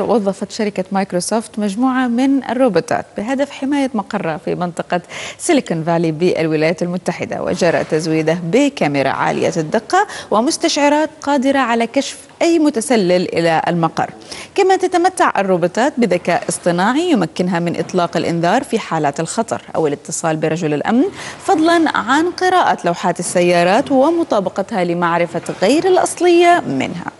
وظفت شركة مايكروسوفت مجموعة من الروبوتات بهدف حماية مقرها في منطقة سيليكون فالي بالولايات المتحدة وجرى تزويده بكاميرا عالية الدقة ومستشعرات قادرة على كشف أي متسلل إلى المقر. كما تتمتع الروبوتات بذكاء اصطناعي يمكنها من إطلاق الإنذار في حالات الخطر أو الاتصال برجل الأمن فضلا عن قراءة لوحات السيارات ومطابقتها لمعرفة غير الأصلية منها.